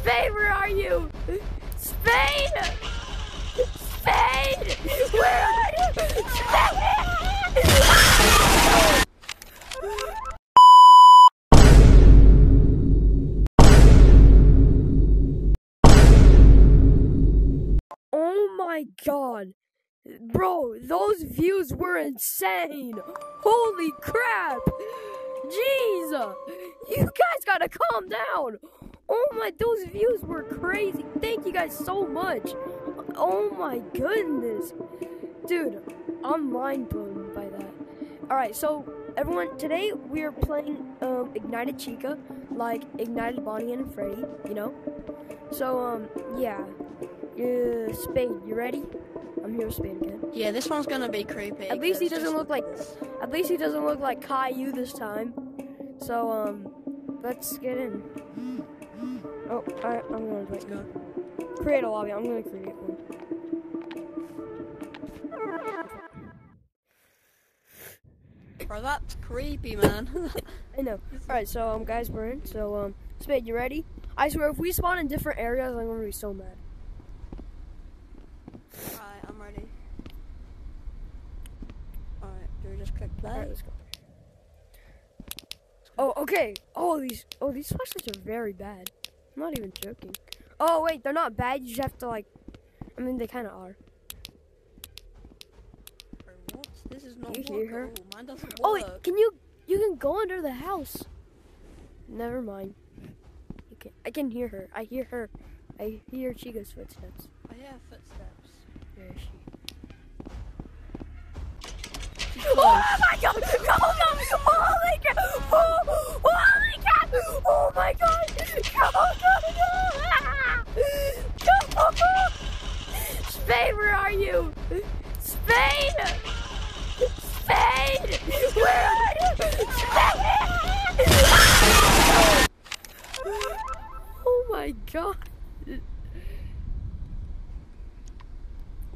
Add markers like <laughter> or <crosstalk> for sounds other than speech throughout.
Spade, where are you? Spade! Spade! Where are you? Spade! Oh my god. Bro, those views were insane. Holy crap. Jeez. You guys gotta calm down. Oh my, those views were crazy. Thank you guys so much. Oh my goodness. Dude, I'm mind blown by that. Alright, so everyone, today we are playing um, Ignited Chica, like Ignited Bonnie and Freddy, you know? So, um, yeah. Uh, Spade, you ready? I'm here with Spade again. Yeah, this one's gonna be creepy. At least he doesn't look like-. At least he doesn't look like Caillou this time. So, um, let's get in. Oh, I, I'm gonna Let's go. create a lobby. I'm gonna create one. Bro, that's creepy, man. <laughs> I know. Alright, so, um, guys, we're in. So, um, Spade, you ready? I swear, if we spawn in different areas, I'm gonna be so mad. Alright, I'm ready. Alright, do we just click play? Alright, let's go. Oh, okay. Oh, these, oh, these flashlights are very bad. I'm not even joking. Oh, wait, they're not bad. You just have to, like, I mean, they kind of are. What? This is not You hear her? at. Mine doesn't Oh, wait, can you, you can go under the house. Never mind. You can, I can hear her. I hear her. I hear Chica's footsteps. Oh, I hear footsteps. Where is she? Oh my god! No, no! Holy crap! Oh, holy! Oh my god! Go, go, go! Ah! Go! Spade, where are you? Spade! Spade! Where are you? Spade! Oh my god!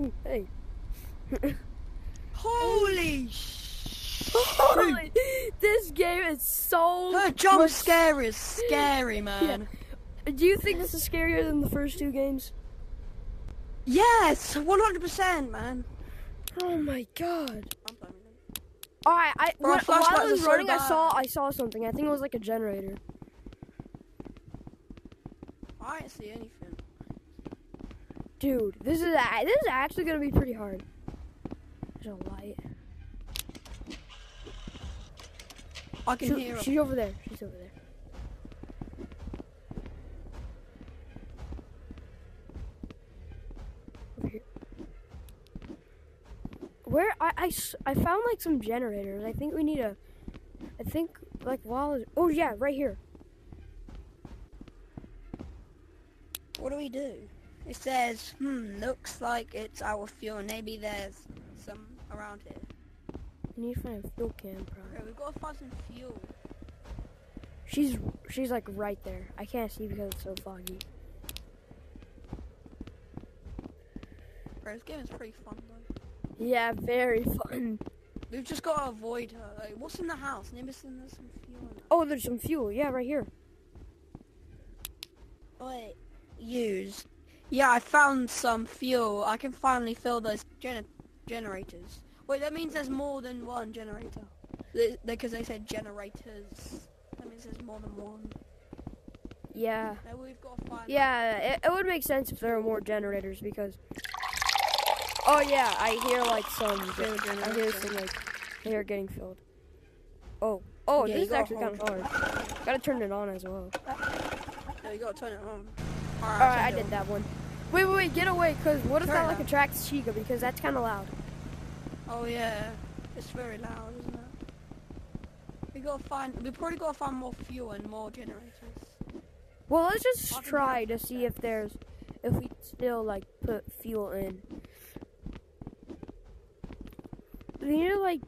Ooh, hey. Holy sh! <laughs> Holy, this game is so. Her jump scare is scary, <laughs> man. Do you think this is scarier than the first two games? Yes, 100%, man. Oh my god! I'm blaming them. All right, I Bro, when, while I was so running, I saw I saw something. I think it was like a generator. I didn't see anything. Dude, this is this is actually gonna be pretty hard. There's a light. I can She- hear her. she's over there. She's over there. Over here. Where I, I, I found like some generators. I think we need a. I think like while oh yeah right here. What do we do? It says, hmm, looks like it's our fuel. Maybe there's some around here. We need to find a fuel can probably. Okay, we've got to find some fuel. She's she's like right there. I can't see because it's so foggy. Bro, this game is pretty fun though. Yeah, very fun. We've just got to avoid her. Like, what's in the house? Maybe there's some fuel. Oh, there's some fuel. Yeah, right here. Wait, use. Yeah, I found some fuel. I can finally fill those gener- generators. Wait, that means there's more than one generator. Because they said generators. That means there's more than one. Yeah. Now we've got to. Yeah, it, it would make sense if there were more generators because. Oh yeah, I hear like some. I hear some like they are getting filled. Oh, oh, Yeah, this is actually kind of hard. Gotta turn it on as well. No, you gotta turn it on. All right, I turn did on. that one. Wait, wait, wait, get away, cause what if Turn that like on. attracts Chica because that's kind of loud. Oh yeah, it's very loud, isn't it? We gotta find. We probably gotta find more fuel and more generators. Well, let's just try to see if there's if we still like put fuel in. We need to like.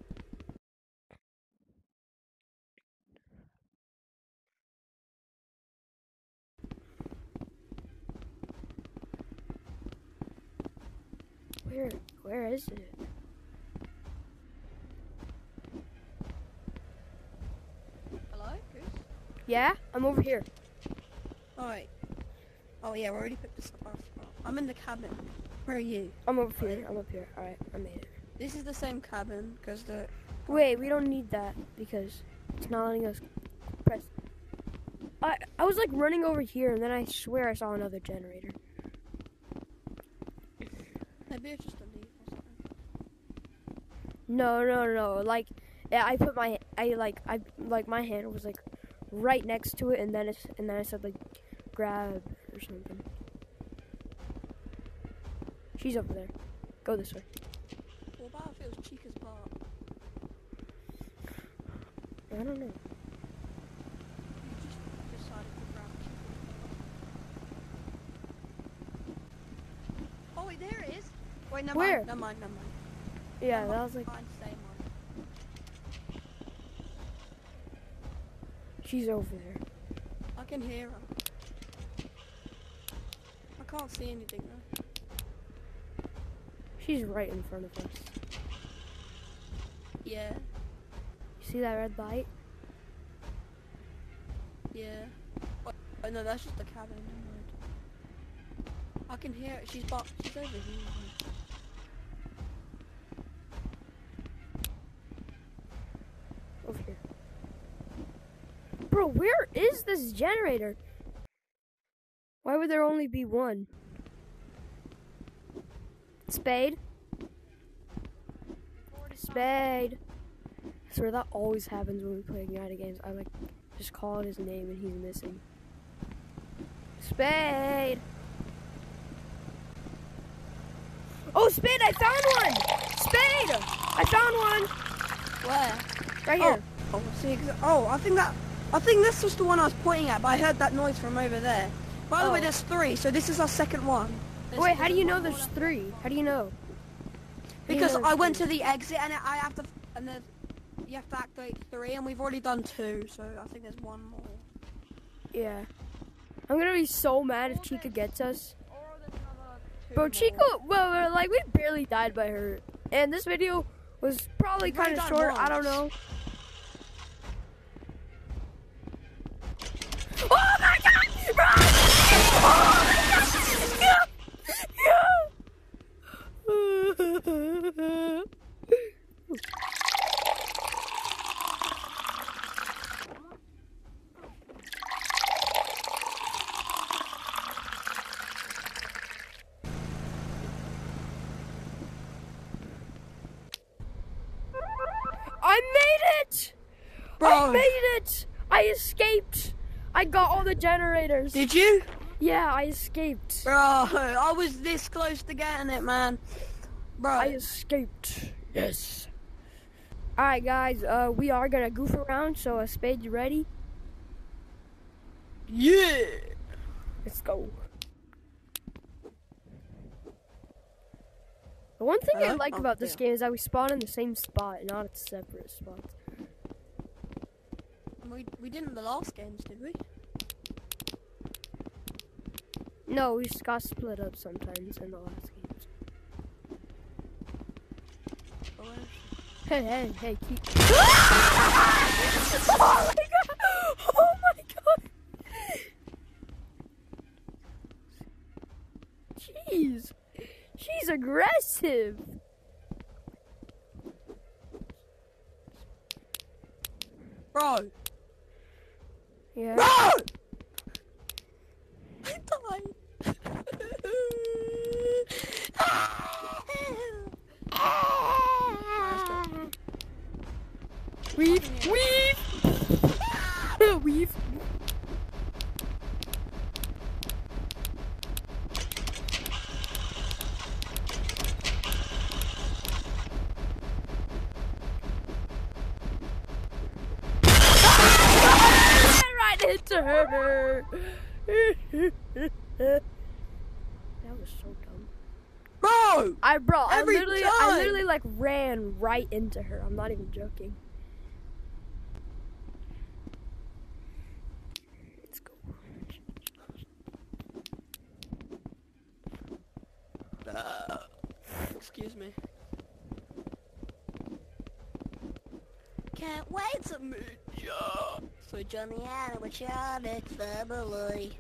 Where where is it? Hello, Goose. Yeah, I'm over here. Alright. Oh yeah, we already picked this up. I'm in the cabin. Where are you? I'm up here. I'm up here. All right, I made it. This is the same cabin because the Wait, we don't need that because it's not letting us press. I I was like running over here and then I swear I saw another generator. maybe it's just a leaf or something. No, no, no. Like, yeah, I put my I like I like my hand was like right next to it and then it's and then I said like grab or something. She's over there. Go this way. What about if it was Chica's bar? I don't know. You just decided to grab Chica's bar. Oh wait, there it is. Wait, never Where? mind. Never mind. Never mind. Yeah, Never that was like mind, same one. She's over there. I can hear her. I can't see anything though. She's right in front of us. Yeah. You see that red light? Yeah. Oh, no, that's just the cabin. I can hear it. She's. She's over here. Where is this generator? Why would there only be one? Spade? Spade. I swear that always happens when we play Ignited games. I like just call his name and he's missing. Spade! Oh, Spade, I found one! Spade! I found one! Where? Right here. Oh, oh see, ex- oh, I think that, I think this was the one I was pointing at, but I heard that noise from over there. By the way, Oh. there's three, so this is our second one. There's- Wait, how do you know there's three? How do you know? You Because know I went three? to the exit and I have to, and there's, you have to activate three, and we've already done two, so I think there's one more. Yeah. I'm gonna be so mad if Chica gets us. Or there's another two Bro. Chica, well, we're like, we barely died by her. And this video was probably kind of short. I don't know. Oh my god! Run! Oh my god! Yeah! Yeah! I made it! I made it! I escaped! I got all the generators. did you? yeah, I escaped. Bro, I was this close to getting it, man. Bro, I escaped. Yes. Alright, guys, uh, we are gonna goof around, so, uh, Spade, you ready? yeah. Let's go. The one thing I like Oh, about this game is that we spawn in the same spot, not at separate spots. We we didn't the last games, did we? No, we just got split up sometimes in the last games. Hey, hey, hey, keep. <laughs> oh my god! Oh my god! Jeez! She's aggressive! Bro, Yeah. bro! I died. <laughs> Weave! Weave! <laughs> Weave! Bro! I bro, I Every literally, I literally like ran right into her. I'm not even joking. Let's go. Uh, excuse me. Can't wait to meet ya. So Johnny Anna with your next family.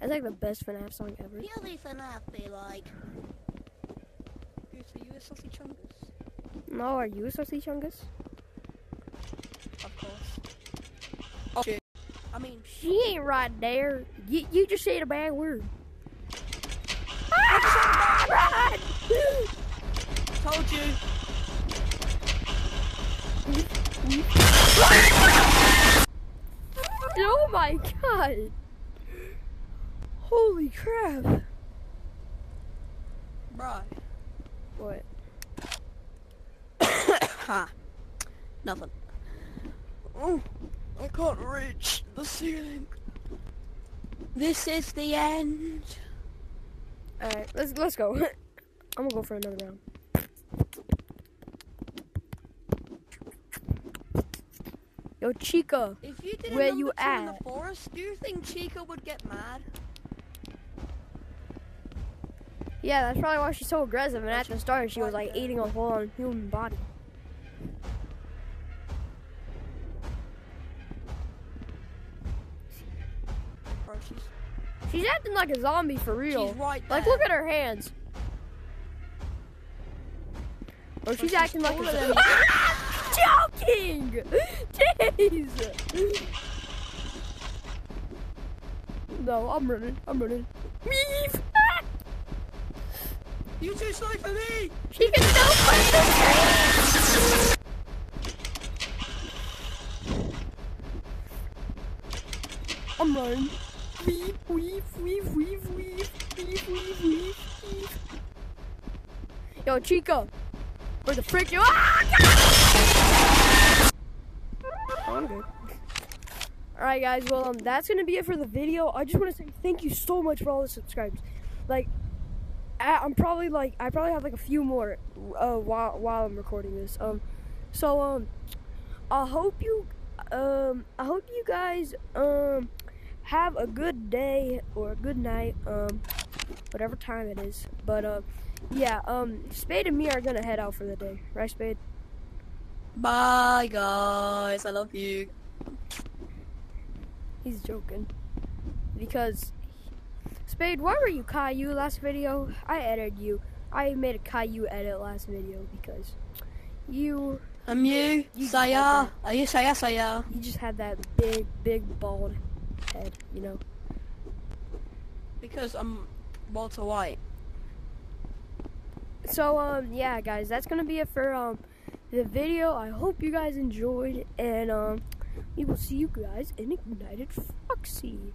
That's like the best FNAF song ever. Really FNAF be like. So you a saucy chungus? No, are you a Saucy Chungus? Of course. Oh shit. I mean, She ain't right there. You, you just said a bad word. Told you. Oh my god! Holy crap! Right. What? <coughs> ha. Nothing. Oh, I can't reach the ceiling. This is the end. Alright, let's let's go. <laughs> I'm gonna go for another round. Yo, Chica. If you did Where you two in at? the forest, do you think Chica would get mad? Yeah, that's probably why she's so aggressive. And at the start, she was like eating a whole human body. She's, acting like a zombie for real. she's right Like, look at her hands. Or she's acting like a ah, <laughs> joking. Jeez. No, I'm running. I'm running. Meave. <laughs> You too slow for me. She can still push the I'm running. Weave, weave, weave, weave, weave, weave, weave, weave. Yo, chica. Where the frick you? Ah! Oh, I'm good. Alright, guys. Well, um, that's gonna be it for the video. I just want to say thank you so much for all the subscribers. Like, I'm probably like I probably have like a few more uh, while while I'm recording this. Um, so um, I hope you um I hope you guys um have a good day or a good night um whatever time it is. But uh, yeah um Spade and me are gonna head out for the day, right, Spade? Bye, guys. I love you. He's joking because Spade, why were you Caillou last video? I edited you. I made a Caillou edit last video because you I'm you. You Saya. Are you Saya Saya? you just had that big, big bald head, you know. Because I'm Walter White. So um yeah guys, that's gonna be it for um the video. I hope you guys enjoyed and um we will see you guys in Ignited Foxy.